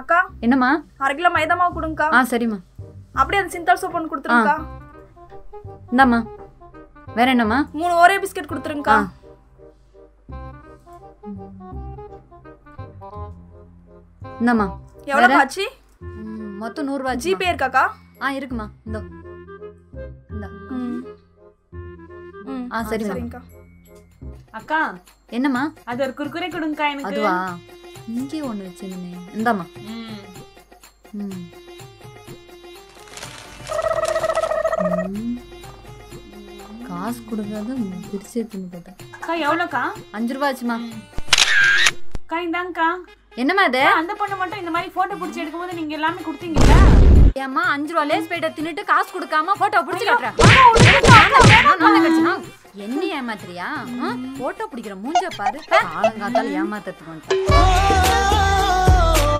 அக்கா என்னம்மா? அரை கிலோ மைதா மாவு கொடுங்கக்கா. ஆ சரிம்மா. அப்படியே அந்த சிந்தால் சோப் ஒன்று கொடுத்துருங்கக்கா. இந்தாம்மா. வேற என்னம்மா? மூணு ஒரே பிஸ்கட் கொடுத்துருங்கக்கா. இந்தாம்மா. எவ்வளோ? ஆச்சு? ம், மொத்தம் நூறுரூவா ஜிபே இருக்காக்கா? ஆ இருக்குமா. இந்தோ. இந்தா. ஆ சரிம்மா. சரிங்கக்கா. அக்கா என்னம்மா? அது ஒரு குறுக்குறே கொடுங்கக்கா எனக்கு. அதுவா? இங்கே ஒன்று வச்சிருந்தேன். இந்தாம்மா. ம். காசு கொடுக்காத பிரிச்சு எடுத்துன்னு பார்த்தேன் அக்கா எவ்வளோக்கா? அஞ்சு ரூபா ஆச்சுமா அக்கா இந்தாங்கக்கா. என்னம்மா இது? அந்த பொண்ணு மட்டும் இந்த மாதிரி போட்டோ பிடிச்சி எடுக்கும்போது நீங்க எல்லாமே கொடுத்தீங்கல்ல? ஏம்மா அஞ்சு ரூபா லேஸ் போயிட்ட தின்னுட்டு காசு கொடுக்காம போட்டோ பிடிச்சி காட்டுறேன் என்ன ஏமாத்துறியா? போட்டோ பிடிக்கிற மூஞ்ச பாரு. காலங்காத்தால ஏமாத்தத்துக்கு வந்துட்டேன்.